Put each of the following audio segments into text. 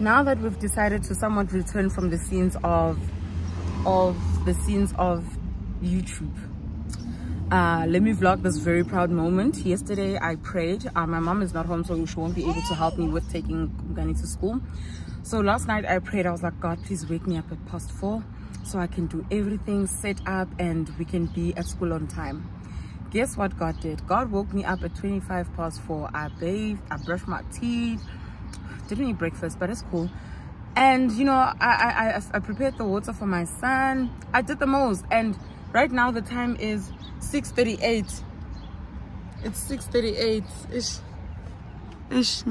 now that we've decided to somewhat return from the scenes of of the scenes of youtube uh, let me vlog this very proud moment. Yesterday i prayed. Uh, my mom is not home so she won't be able to help me with taking Gani to school. So last night i prayed. I was like god please wake me up at past four so i can do everything set up and we can be at school on time. Guess what god did? God woke me up at 25 past four. I bathed i brushed my teeth didn't eat breakfast but it's cool. And you know I, I i prepared the water for my son. I did the most. And right now the time is 6:38. it's 6:38. ish. Ish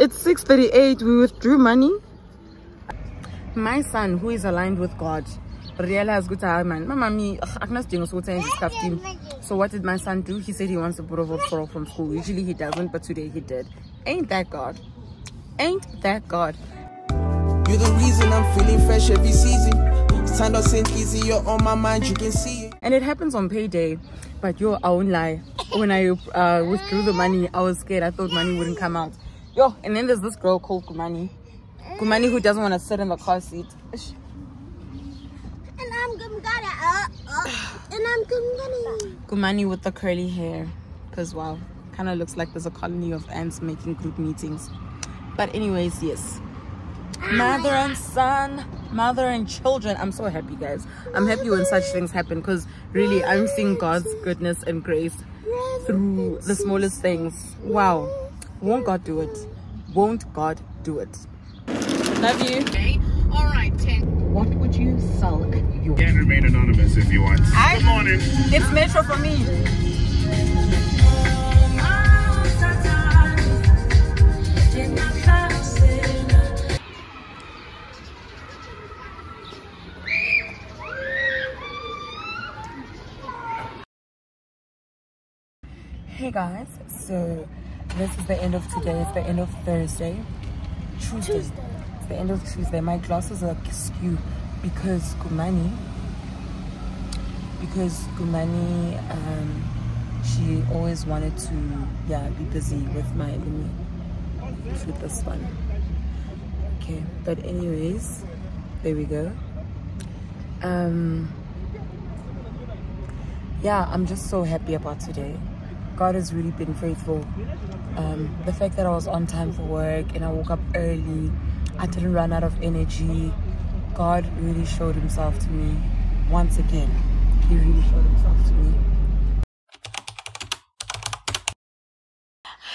it's 6:38. we withdrew money. My son who is aligned with god good time so what did my son do? He said he wants to put over from school. Usually he doesn't but today he did. Ain't that god ain't that god you're the reason I'm feeling fresh every season. Stand up St. Easy, you're on my mind, you can see it. And it happens on payday, but yo, I won't lie. When I uh, withdrew the money, I was scared. I thought money wouldn't come out. Yo, and then there's this girl called Kumani. Kumani who doesn't want to sit in the car seat. And I'm Kumani. Uh, uh, and I'm Kumani. Kumani with the curly hair. Because wow, kind of looks like there's a colony of ants making group meetings. But anyways, yes. Mother and son mother and children. I'm so happy guys. I'm happy when such things happen because really i'm seeing god's goodness and grace through the smallest things. Wow. Won't god do it? Won't god do it? Love you. Okay. all right Ten. what would you sell you can remain anonymous if you want. I, good morning it's metro for me hey guys. So this is the end of today. It's the end of thursday. Tuesday, tuesday. it's the end of tuesday. My glasses are askew because kumani because kumani um she always wanted to yeah be busy with my me flip this one. Okay but anyways there we go. Um yeah i'm just so happy about today God has really been faithful. Um, the fact that I was on time for work and I woke up early, I didn't run out of energy. God really showed himself to me once again. He really showed himself to me.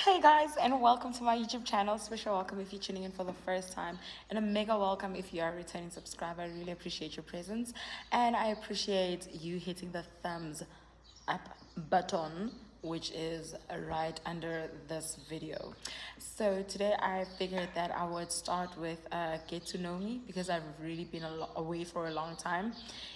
Hey guys and welcome to my YouTube channel. Special welcome if you're tuning in for the first time and a mega welcome if you are a returning subscriber. I really appreciate your presence and I appreciate you hitting the thumbs up button which is right under this video. So today i figured that i would start with uh, get to know me because i've really been away for a long time.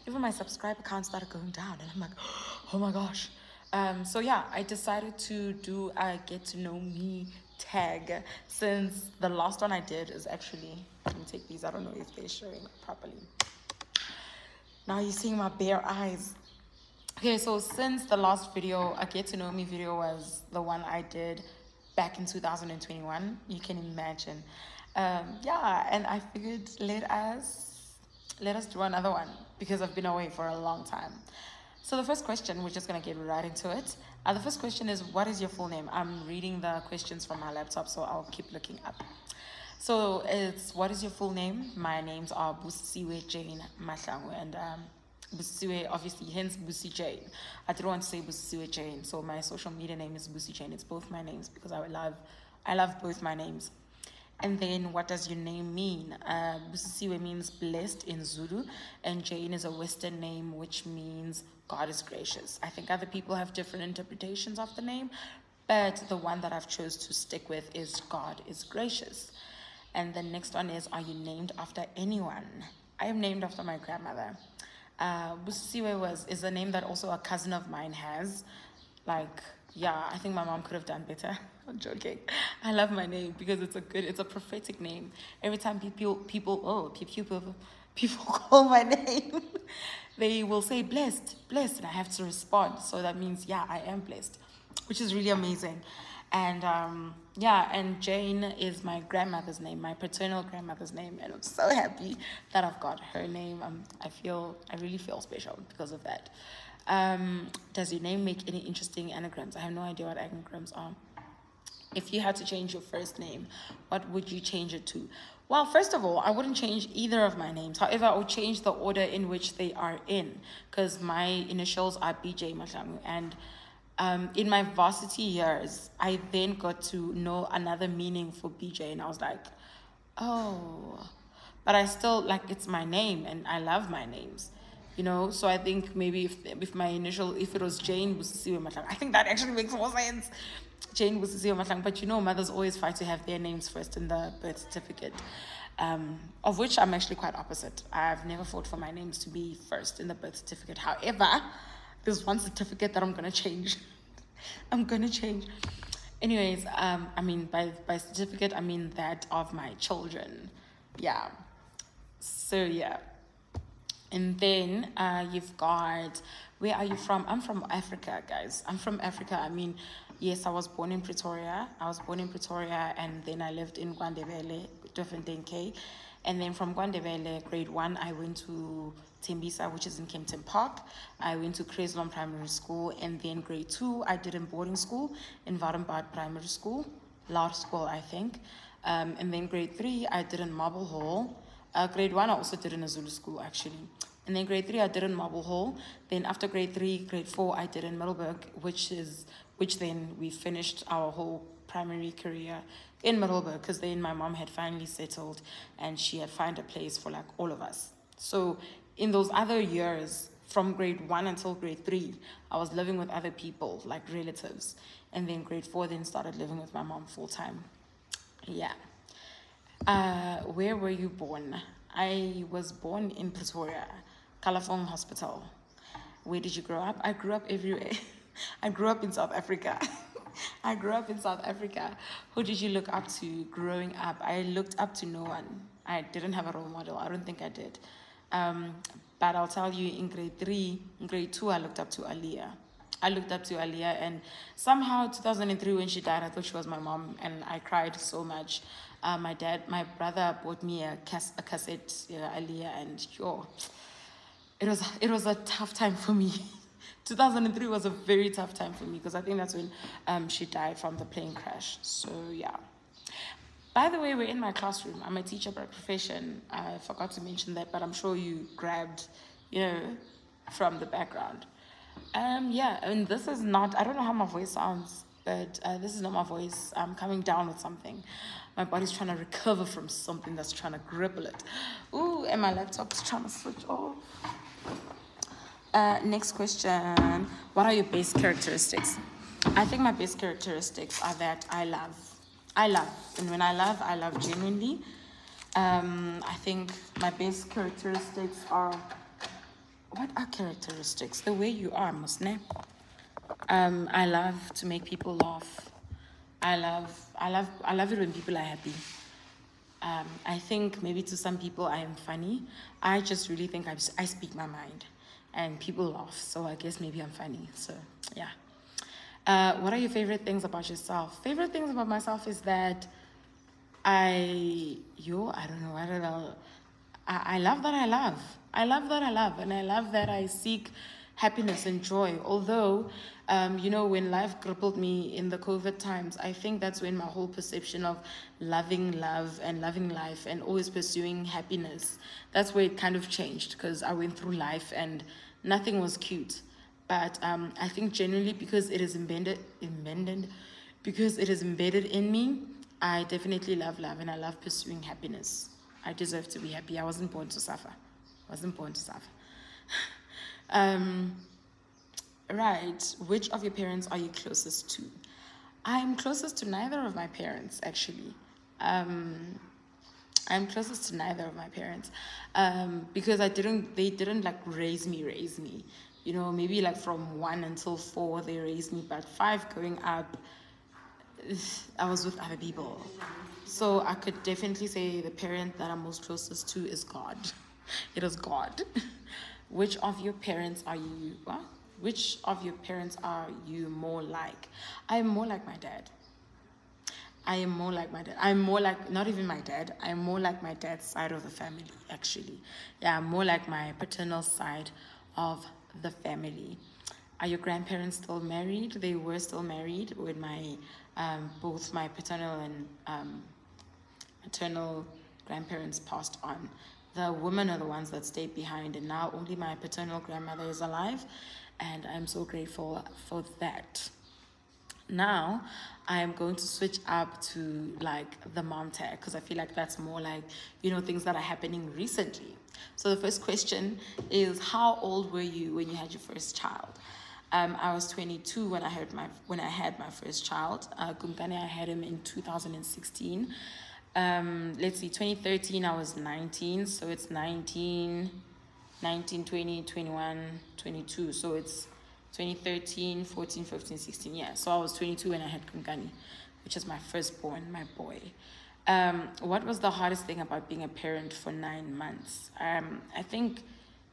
Even my subscriber count started going down and i'm like oh my gosh. Um, so yeah i decided to do a get to know me tag since the last one i did is actually let me take these i don't know if they're showing properly. Now you're seeing my bare eyes Okay, so since the last video, a get to know me video was the one I did back in 2021, you can imagine. Um, yeah, and I figured let us let us do another one because I've been away for a long time. So the first question, we're just gonna get right into it. Uh, the first question is, what is your full name? I'm reading the questions from my laptop, so I'll keep looking up. So it's, what is your full name? My names are Busisiwe Jane Mahlangu, and um, Busisiwe, obviously, hence Busi Jane. I didn't want to say Busisiwe Jane, so my social media name is Busi Jane. It's both my names because I love, I love both my names. And then, what does your name mean? Uh, means blessed in Zulu, and Jane is a Western name which means God is gracious. I think other people have different interpretations of the name, but the one that I've chose to stick with is God is gracious. And the next one is, are you named after anyone? I am named after my grandmother. Uh, Busisiwe was is a name that also a cousin of mine has. Like, yeah, I think my mom could have done better. I'm joking. I love my name because it's a good, it's a prophetic name. Every time people, people, oh, people, people call my name, they will say blessed, blessed, and I have to respond. So that means, yeah, I am blessed, which is really amazing. And um, yeah, and Jane is my grandmother's name, my paternal grandmother's name, and I'm so happy that I've got her name. Um, I feel I really feel special because of that. Um, does your name make any interesting anagrams? I have no idea what anagrams are. If you had to change your first name, what would you change it to? Well, first of all, I wouldn't change either of my names. However, I would change the order in which they are in because my initials are BJ Mahlangu. And um, in my varsity years, I then got to know another meaning for BJ. And I was like, oh, but I still like it's my name and I love my names. You know, so I think maybe if if my initial if it was Jane Busisiwe Mahlangu, I think that actually makes more sense. Jane Busisiwe Mahlangu, but you know, mothers always fight to have their names first in the birth certificate. Um, of which I'm actually quite opposite. I've never fought for my names to be first in the birth certificate. However, there's one certificate that I'm gonna change. I'm gonna change. Anyways, um, I mean by by certificate I mean that of my children. Yeah. So yeah. And then uh, you've got, where are you from? I'm from Africa, guys. I'm from Africa. I mean, yes, I was born in Pretoria. I was born in Pretoria and then I lived in KwaNdebele, Dofendenke. And then from KwaNdebele, grade one, I went to Tembisa, which is in Kempton Park. I went to Kreslon Primary School. And then grade two, I did in boarding school in Varenbad Primary School, Law School, I think. Um, and then grade three, I did in Marble Hall. Uh, grade one, I also did in a Zulu school, actually. And then grade three, I did in Marble Hall. Then after grade three, grade four, I did in Middelburg, which is which then we finished our whole primary career in Middelburg because then my mom had finally settled and she had found a place for like all of us. So in those other years, from grade one until grade three, I was living with other people, like relatives. And then grade four, then started living with my mom full time. Yeah. Uh, where were you born? I was born in Pretoria, Kalafong Hospital. Where did you grow up? I grew up everywhere. I grew up in South Africa. I grew up in South Africa. Who did you look up to growing up? I looked up to no one. I didn't have a role model. I don't think I did. Um, but I'll tell you, in grade three, in grade two, I looked up to Aaliyah. I looked up to Aaliyah, and somehow 2003 when she died, I thought she was my mom, and I cried so much. Uh, my dad, my brother bought me a, cas- a cassette, yeah, Aaliyah, and yo, it was it was a tough time for me. 2003 was a very tough time for me because I think that's when um, she died from the plane crash. So yeah. By the way, we're in my classroom. I'm a teacher by profession. I forgot to mention that, but I'm sure you grabbed, you know, from the background. Um, yeah, and this is not, I don't know how my voice sounds, but uh, this is not my voice. I'm coming down with something. My body's trying to recover from something that's trying to grapple it. Ooh, and my laptop's trying to switch off. Uh, next question. What are your best characteristics? I think my best characteristics are that I love. I love. And when I love, I love genuinely. Um, I think my best characteristics are what are characteristics? The way you are, Musne. Um, I love to make people laugh. I love, I love, I love it when people are happy. Um, I think maybe to some people I am funny. I just really think I, I speak my mind, and people laugh. So I guess maybe I'm funny. So yeah. Uh, what are your favorite things about yourself? Favorite things about myself is that I, you, I don't know, I don't know. I, I love that I love. I love that I love, and I love that I seek happiness and joy. Although, um, you know, when life crippled me in the COVID times, I think that's when my whole perception of loving love and loving life and always pursuing happiness, that's where it kind of changed because I went through life and nothing was cute. But um, I think generally because it is embedded, embedded, because it is embedded in me, I definitely love love and I love pursuing happiness. I deserve to be happy. I wasn't born to suffer. I wasn't born to suffer. um, right. Which of your parents are you closest to? I'm closest to neither of my parents, actually. Um, I'm closest to neither of my parents um, because I didn't. They didn't like raise me, raise me. You know, maybe like from one until four they raised me, but five going up, I was with other people. So I could definitely say the parent that I'm most closest to is God. It is God. Which of your parents are you? What? Which of your parents are you more like? I'm more like my dad. I am more like my dad. I'm more like not even my dad. I'm more like my dad's side of the family, actually. Yeah, I'm more like my paternal side of the family. Are your grandparents still married? They were still married when my um, both my paternal and um, maternal grandparents passed on. The women are the ones that stayed behind, and now only my paternal grandmother is alive, and I'm so grateful for that. Now, I am going to switch up to like the mom tag because I feel like that's more like, you know, things that are happening recently. So the first question is How old were you when you had your first child? Um, I was 22 when I had my when I had my first child. Uh, I had him in 2016. Um, let's see, 2013 I was 19, so it's 19, 19, 20, 21, 22. So it's 2013, 14, 15, 16. Yeah, so I was 22 when I had Kumkani, which is my firstborn, my boy. Um, what was the hardest thing about being a parent for nine months? Um, I think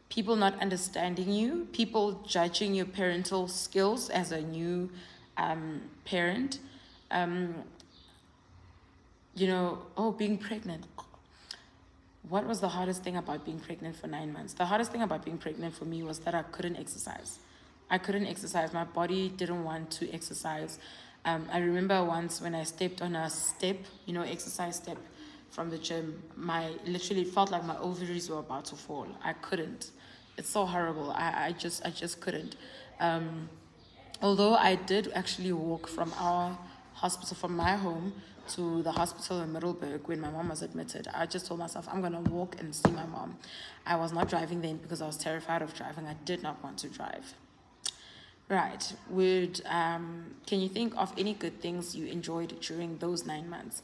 people not understanding you, people judging your parental skills as a new um, parent. Um, you know, oh, being pregnant. What was the hardest thing about being pregnant for nine months? The hardest thing about being pregnant for me was that I couldn't exercise. I couldn't exercise. My body didn't want to exercise. Um, I remember once when I stepped on a step, you know, exercise step from the gym, my literally felt like my ovaries were about to fall. I couldn't. It's so horrible. I, I just I just couldn't. Um, although I did actually walk from our hospital from my home to the hospital in Middelburg when my mom was admitted. I just told myself I'm gonna walk and see my mom. I was not driving then because I was terrified of driving. I did not want to drive. Right. Would um, can you think of any good things you enjoyed during those nine months?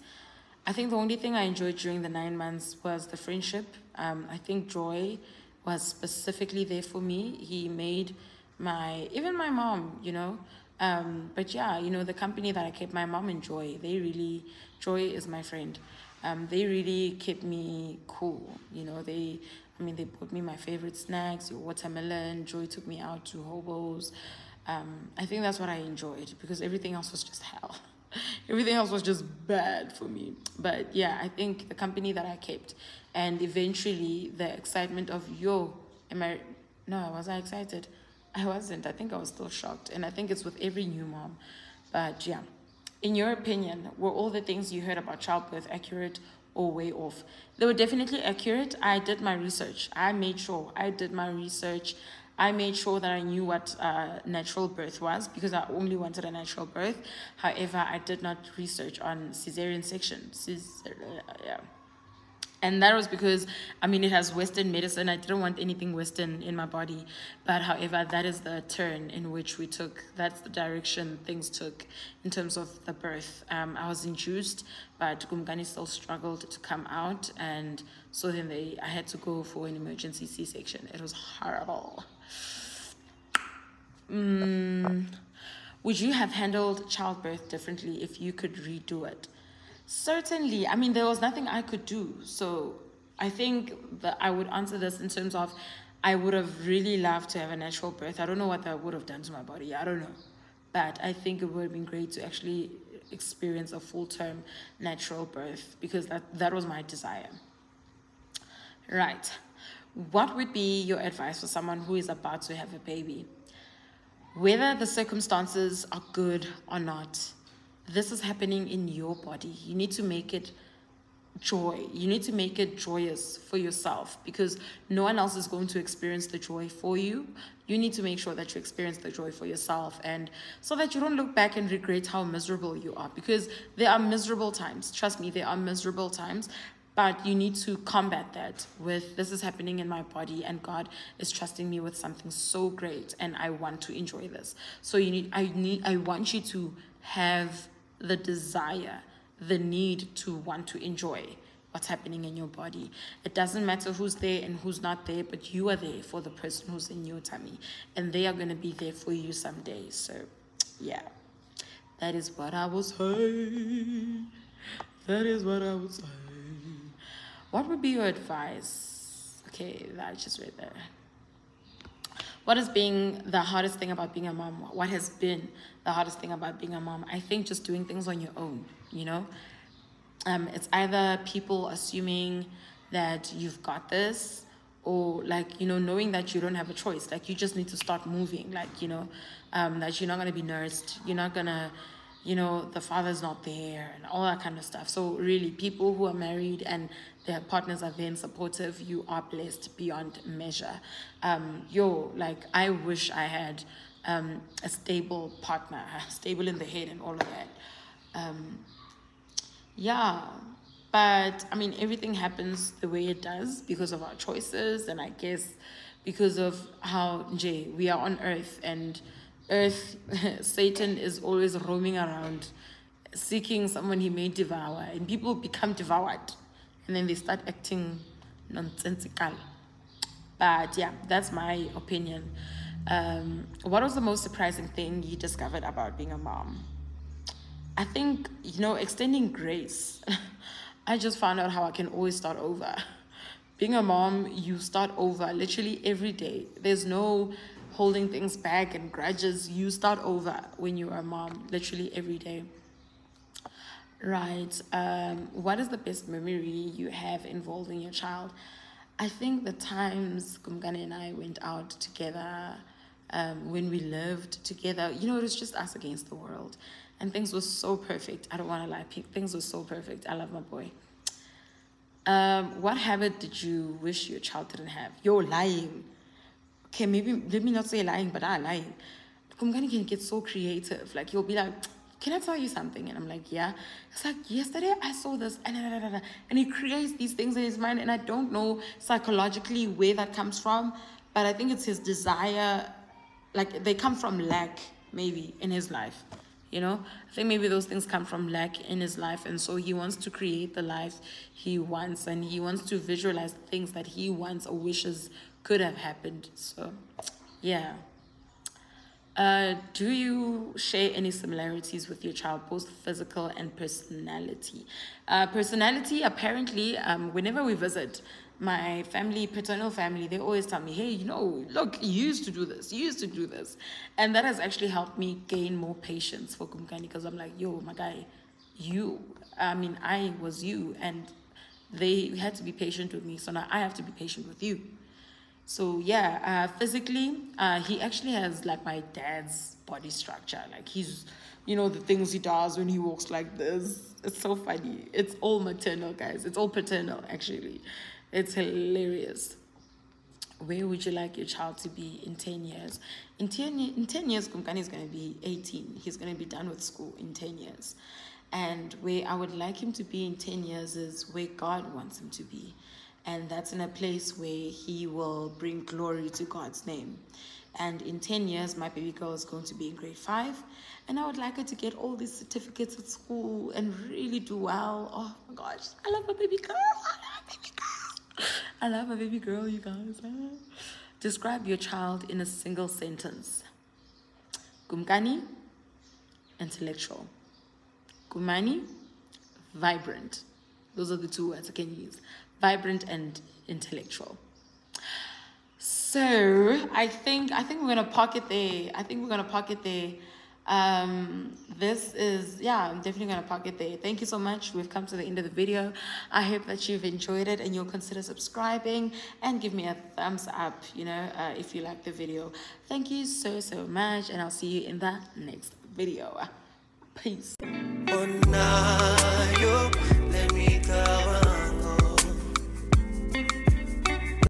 I think the only thing I enjoyed during the nine months was the friendship. Um, I think Joy was specifically there for me. He made my even my mom, you know. Um, but yeah, you know the company that I kept my mom and Joy. They really Joy is my friend. Um, they really kept me cool. You know they. I mean, they bought me my favorite snacks, your watermelon. Joy took me out to hobos. Um, I think that's what I enjoyed because everything else was just hell. everything else was just bad for me. But yeah, I think the company that I kept and eventually the excitement of yo, am I? No, was I excited? I wasn't. I think I was still shocked, and I think it's with every new mom. But yeah, in your opinion, were all the things you heard about childbirth accurate or way off? They were definitely accurate. I did my research. I made sure I did my research. I made sure that I knew what uh, natural birth was because I only wanted a natural birth. However, I did not research on cesarean section. Yeah. And that was because, I mean, it has Western medicine. I didn't want anything Western in my body. But however, that is the turn in which we took, that's the direction things took in terms of the birth. Um, I was induced, but Kumkani still struggled to come out. And so then they, I had to go for an emergency C section. It was horrible. Mm, would you have handled childbirth differently if you could redo it? Certainly. I mean, there was nothing I could do. So I think that I would answer this in terms of I would have really loved to have a natural birth. I don't know what that would have done to my body. I don't know. But I think it would have been great to actually experience a full term natural birth because that, that was my desire. Right. What would be your advice for someone who is about to have a baby? Whether the circumstances are good or not, this is happening in your body. You need to make it joy. You need to make it joyous for yourself because no one else is going to experience the joy for you. You need to make sure that you experience the joy for yourself and so that you don't look back and regret how miserable you are because there are miserable times. Trust me, there are miserable times, but you need to combat that with this is happening in my body and god is trusting me with something so great and i want to enjoy this. So you need i need i want you to have the desire the need to want to enjoy what's happening in your body. It doesn't matter who's there and who's not there but you are there for the person who's in your tummy and they are going to be there for you someday. So yeah. That is what i was saying that is what i was saying what would be your advice? Okay, that I just read there. what is being the hardest thing about being a mom? What has been the hardest thing about being a mom? I think just doing things on your own, you know? Um, it's either people assuming that you've got this or like you know knowing that you don't have a choice like you just need to start moving like you know um, that you're not going to be nursed you're not going to you know the father's not there and all that kind of stuff so really people who are married and their partners are then supportive. You are blessed beyond measure. Um yo like i wish i had um a stable partner stable in the head and all of that. Um yeah but i mean everything happens the way it does because of our choices and i guess because of how jay we are on earth and earth, Satan is always roaming around seeking someone he may devour, and people become devoured and then they start acting nonsensical. But yeah, that's my opinion. Um, what was the most surprising thing you discovered about being a mom? I think, you know, extending grace. I just found out how I can always start over. Being a mom, you start over literally every day. There's no holding things back and grudges. You start over when you're a mom, literally every day. Right. Um, what is the best memory you have involving your child? I think the times Kumkani and I went out together, um, when we lived together, you know, it was just us against the world. And things were so perfect. I don't want to lie. Things were so perfect. I love my boy. Um, what habit did you wish your child didn't have? You're lying okay, maybe let me not say lying, but I lying. Kumkani can get so creative. Like he'll be like, can I tell you something? And I'm like, yeah. It's like, yesterday I saw this, and, he creates these things in his mind, and I don't know psychologically where that comes from, but I think it's his desire, like they come from lack, maybe, in his life. You know, I think maybe those things come from lack in his life, and so he wants to create the life he wants, and he wants to visualize things that he wants or wishes could have happened. So, yeah. Uh, do you share any similarities with your child, both physical and personality? Uh, personality, apparently, um, whenever we visit my family, paternal family, they always tell me, hey, you know, look, you used to do this, you used to do this. And that has actually helped me gain more patience for Kumkani because I'm like, yo, my guy, you, I mean, I was you, and they had to be patient with me. So now I have to be patient with you. So yeah, uh, physically, uh, he actually has like my dad's body structure. Like he's, you know, the things he does when he walks like this. It's so funny. It's all maternal, guys. It's all paternal, actually. It's hilarious. Where would you like your child to be in 10 years? In 10, in 10 years, Kumkani is going to be 18. He's going to be done with school in 10 years. And where I would like him to be in 10 years is where God wants him to be and that's in a place where he will bring glory to God's name. And in 10 years, my baby girl is going to be in grade five, and I would like her to get all these certificates at school and really do well. Oh my gosh, I love my baby girl. I love my baby girl. I love my baby girl, you guys. Describe your child in a single sentence. Kumkani, intellectual. Kumani, vibrant. Those are the two words I can use vibrant and intellectual. So I think I think we're gonna park it there. I think we're gonna park it there. Um, this is yeah, I'm definitely gonna park it there. Thank you so much. We've come to the end of the video. I hope that you've enjoyed it and you'll consider subscribing and give me a thumbs up. You know, uh, if you like the video. Thank you so so much, and I'll see you in the next video. Peace.